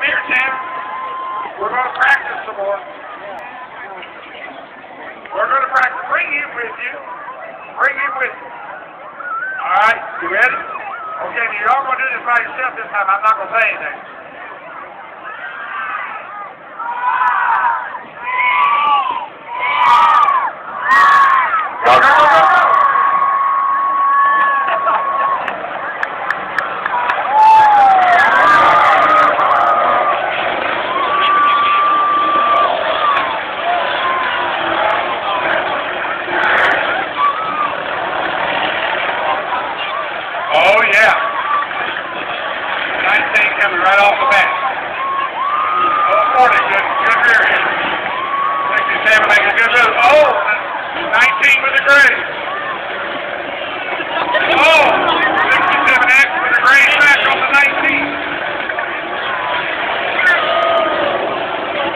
Come here, Sam. We're going to practice some more. We're going to practice. Bring him with you. Bring him with you. All right, you ready? Okay, you're all going to do this by yourself this time. I'm not going to say anything. Go, go, go, go, go. Oh, yeah. 19 coming right off the bat. Oh, 40, good, good rear hit. 67 making a good move. Oh, 19 with the grade. Oh, 67X with the grade back on the 19.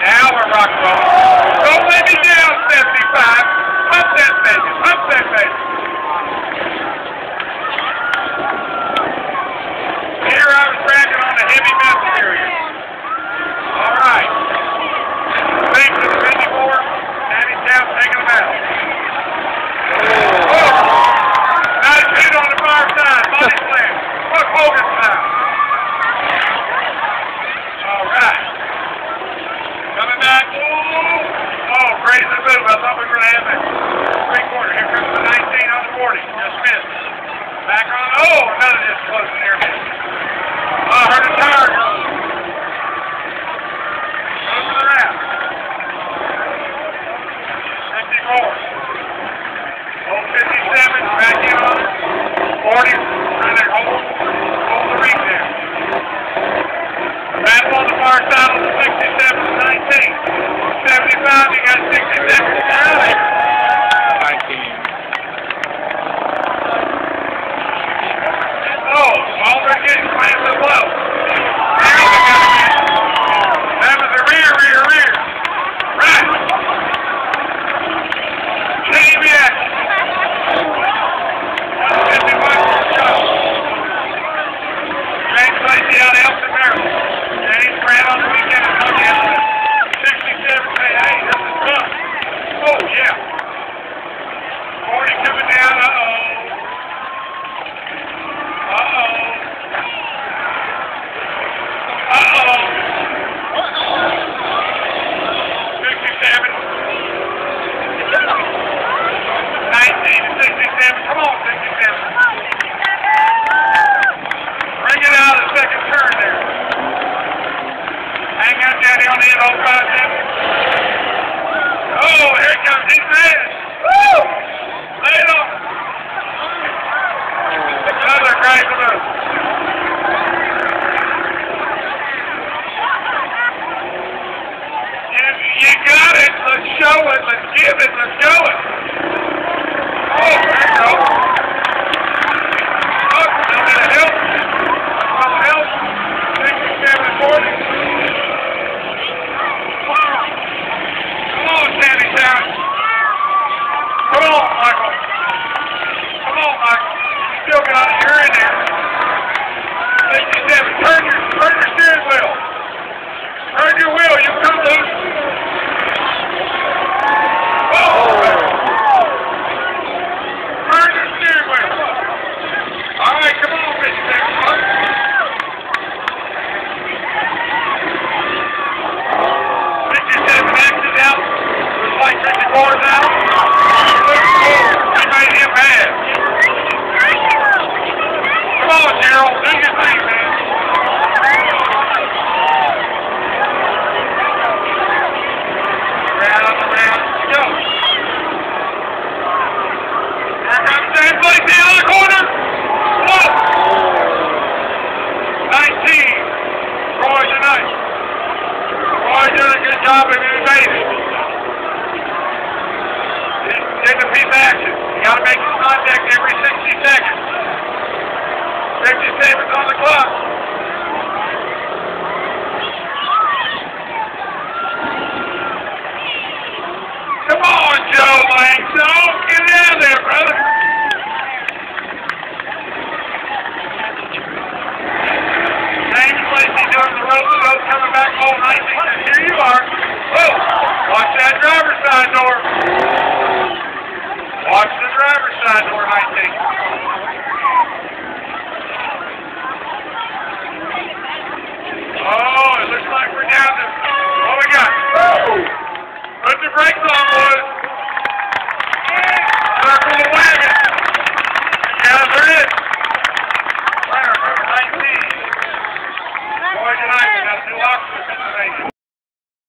Now we're rock and rolling. Don't let me down, 75. Pump that baby, pump that baby. Here I was bragging on the heavy metal period. All right. Thanks to the 54. Danny Town taking them out. Oh! Nice hit on the far side. Money slam. Look, Hogan style. All right. Coming back. Oh, crazy move. I thought we were going to have that. Three quarter. Here comes the 19 on the 40. Just missed. Back on. Oh, another just close in there. Oh, uh, heard a turn. Close to the wrap. 54. Old 57, back in on it. 40, trying to hold, hold the reach there. Battle on the far side on the 67 to 19. 75, you got 60 seconds down there. 19. Oh, all they're getting plans to blow. Now they got to get. That was a rear, rear, rear. Right. Chain reaction. 151 for the show. James Lacey out of Elton, Maryland. James ran on the weekend and on the end 67 say, hey, this is tough. Oh, yeah. 40 coming down, uh-oh. Uh-oh. Uh-oh. 67. 19 to 67. Come on, 67. Bring it out of the second turn there. Hang on, Daddy, on the end, hold five seven. Oh, here it comes. He's red. Woo! Lay it on. Another great move. You, you got show it. Let's give it. Let's show it. Oh, there you go. Look, a little bit of help. A little help. 67 and 40. Come on, Sandy Town. Come on, Michael. Come on, Michael. You still got it. You're in there. 67. Turn your, turn your steering wheel. Turn your wheel. You come loose. Oh! Turn your steering wheel. All right, come on, Mr. Come Fifty-seven X's out. Looks like fifty-four's out. Looks cool. They made him mad. Come on, Gerald. Do your thing, man. Round and round. Go. Here comes Sam Blake down the corner. Whoa. 19. Troy tonight. Troy doing a good job of evading. Getting a piece action. You gotta make contact every 60 seconds. 57's on the clock. Come on, Joe Langston. Get down there, brother. that driver's side door. Watch the driver's side door, I think. Oh, it looks like we're down to... oh we got? Put the brakes on, boys. Circle the wagon. Yeah, there it is. Fire, number 19. Boy, tonight, we got new officers in the